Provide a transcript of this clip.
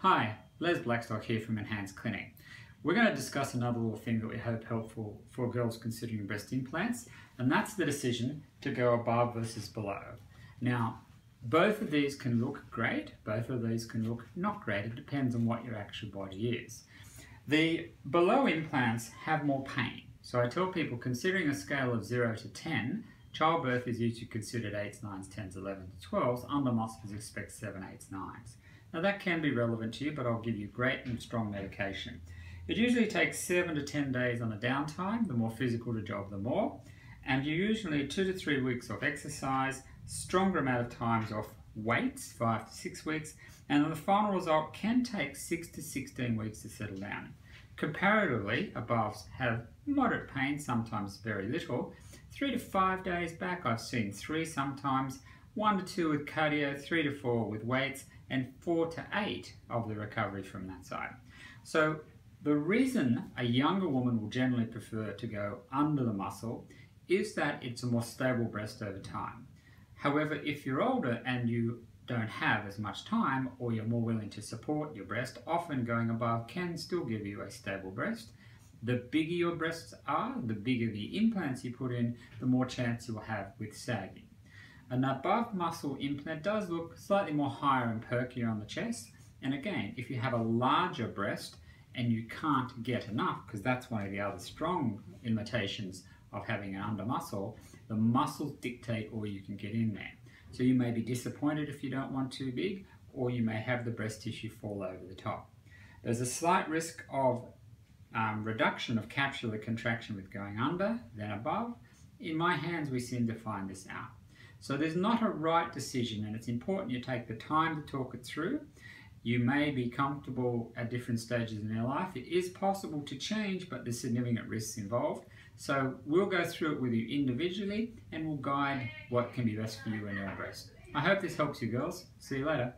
Hi, Les Blackstock here from Enhance Clinic. We're going to discuss another little thing that we hope helpful for girls considering breast implants, and that's the decision to go above versus below. Now, both of these can look great, both of these can look not great. It depends on what your actual body is. The below implants have more pain. So I tell people considering a scale of 0 to 10, childbirth is usually considered 8s, 9s, 10s, 11s, 12s. Under muscles expect 7, 8s, 9s. Now that can be relevant to you, but I'll give you great and strong medication. It usually takes 7 to 10 days on a downtime, the more physical the job the more, and you usually 2 to 3 weeks of exercise, stronger amount of times off weights, 5 to 6 weeks, and the final result can take 6 to 16 weeks to settle down. Comparatively, aboves have moderate pain, sometimes very little. 3 to 5 days back I've seen 3 sometimes, 1 to 2 with cardio, 3 to 4 with weights, and four to eight of the recovery from that side. So the reason a younger woman will generally prefer to go under the muscle is that it's a more stable breast over time. However, if you're older and you don't have as much time or you're more willing to support your breast, often going above can still give you a stable breast. The bigger your breasts are, the bigger the implants you put in, the more chance you will have with sagging. An above muscle implant does look slightly more higher and perkier on the chest. And again, if you have a larger breast and you can't get enough, because that's one of the other strong limitations of having an under muscle, the muscles dictate all you can get in there. So you may be disappointed if you don't want too big, or you may have the breast tissue fall over the top. There's a slight risk of um, reduction of capsular contraction with going under than above. In my hands, we seem to find this out. So there's not a right decision and it's important you take the time to talk it through. You may be comfortable at different stages in your life. It is possible to change, but there's significant risks involved. So we'll go through it with you individually and we'll guide what can be best for you and your breast. I hope this helps you girls. See you later.